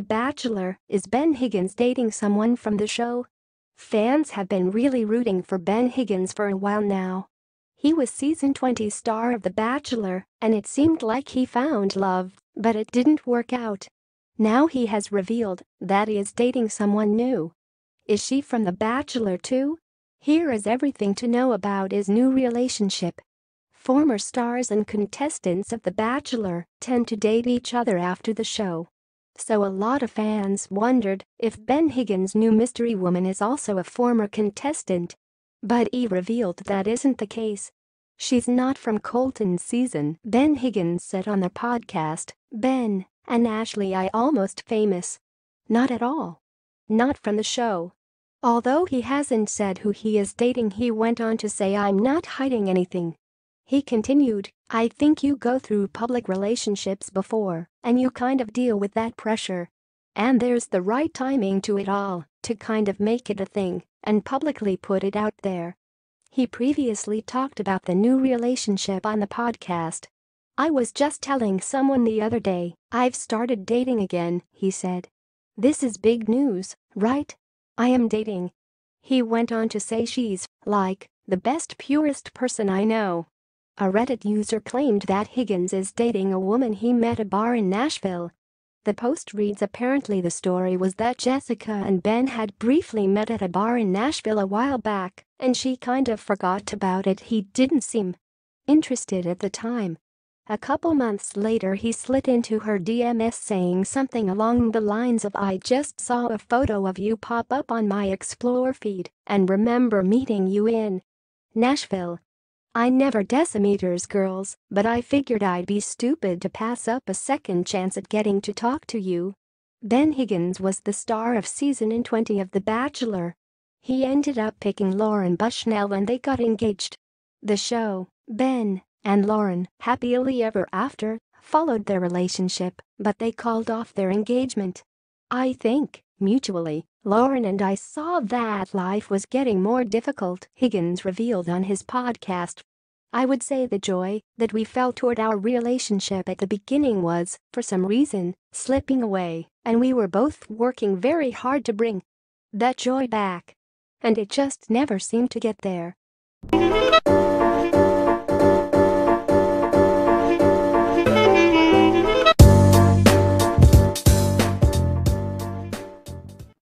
Bachelor, is Ben Higgins dating someone from the show? Fans have been really rooting for Ben Higgins for a while now. He was season 20 star of The Bachelor, and it seemed like he found love, but it didn't work out. Now he has revealed that he is dating someone new. Is she from The Bachelor too? Here is everything to know about his new relationship. Former stars and contestants of The Bachelor tend to date each other after the show. So a lot of fans wondered if Ben Higgins' new mystery woman is also a former contestant. But he revealed that isn't the case. She's not from Colton's season, Ben Higgins said on the podcast, Ben and Ashley I almost famous. Not at all. Not from the show. Although he hasn't said who he is dating he went on to say I'm not hiding anything. He continued, I think you go through public relationships before, and you kind of deal with that pressure. And there's the right timing to it all, to kind of make it a thing, and publicly put it out there. He previously talked about the new relationship on the podcast. I was just telling someone the other day, I've started dating again, he said. This is big news, right? I am dating. He went on to say she's, like, the best purest person I know, a Reddit user claimed that Higgins is dating a woman he met at a bar in Nashville. The post reads apparently the story was that Jessica and Ben had briefly met at a bar in Nashville a while back, and she kind of forgot about it he didn't seem interested at the time. A couple months later he slid into her DMs saying something along the lines of I just saw a photo of you pop up on my Explore feed and remember meeting you in Nashville. I never decimeters girls, but I figured I'd be stupid to pass up a second chance at getting to talk to you. Ben Higgins was the star of season 20 of The Bachelor. He ended up picking Lauren Bushnell and they got engaged. The show, Ben and Lauren, happily ever after, followed their relationship, but they called off their engagement. I think, mutually, Lauren and I saw that life was getting more difficult, Higgins revealed on his podcast. I would say the joy that we felt toward our relationship at the beginning was, for some reason, slipping away, and we were both working very hard to bring that joy back. And it just never seemed to get there.